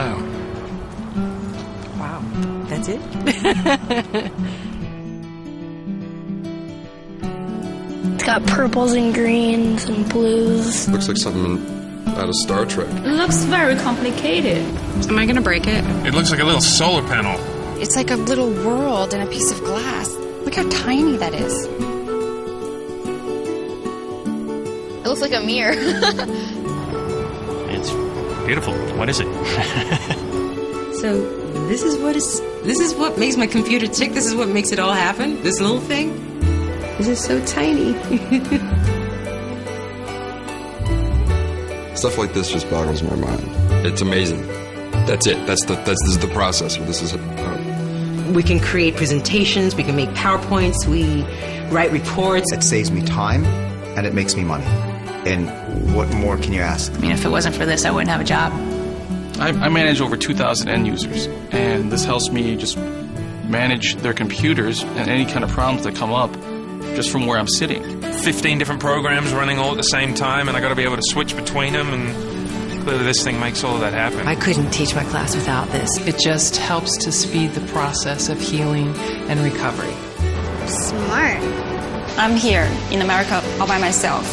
Wow. Wow. That's it? it's got purples and greens and blues. Looks like something out of Star Trek. It looks very complicated. Am I going to break it? It looks like a little solar panel. It's like a little world in a piece of glass. Look how tiny that is. It looks like a mirror. it's beautiful. What is it? So this is what is this is what makes my computer tick. This is what makes it all happen. This little thing. This is so tiny. Stuff like this just boggles my mind. It's amazing. That's it. That's the that's this is the process. This is uh, we can create presentations. We can make powerpoints. We write reports. It saves me time, and it makes me money. And what more can you ask? I mean, if it wasn't for this, I wouldn't have a job. I, I manage over 2,000 end users, and this helps me just manage their computers and any kind of problems that come up just from where I'm sitting. 15 different programs running all at the same time, and I got to be able to switch between them, and clearly this thing makes all of that happen. I couldn't teach my class without this. It just helps to speed the process of healing and recovery. Smart. I'm here in America all by myself,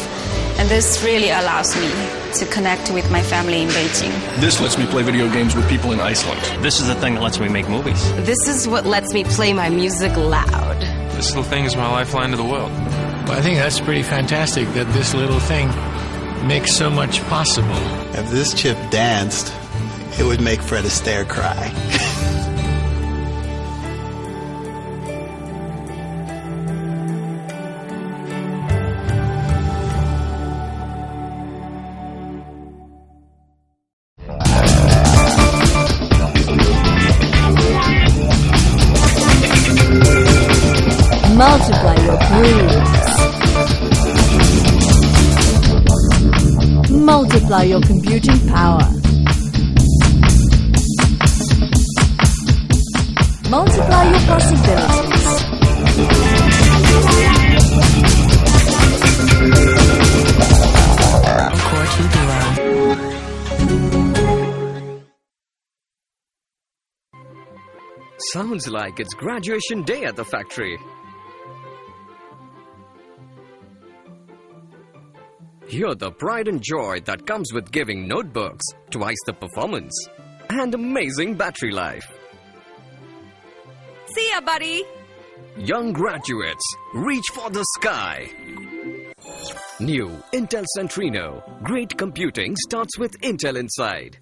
and this really allows me to connect with my family in Beijing. This lets me play video games with people in Iceland. This is the thing that lets me make movies. This is what lets me play my music loud. This little thing is my lifeline to the world. I think that's pretty fantastic that this little thing makes so much possible. If this chip danced, it would make Fred Astaire cry. Multiply your dreams. Multiply your computing power. Multiply your possibilities. Core 2 Duo. Sounds like it's graduation day at the factory. Hear the pride and joy that comes with giving notebooks, twice the performance, and amazing battery life. See ya, buddy. Young graduates, reach for the sky. New Intel Centrino. Great computing starts with Intel inside.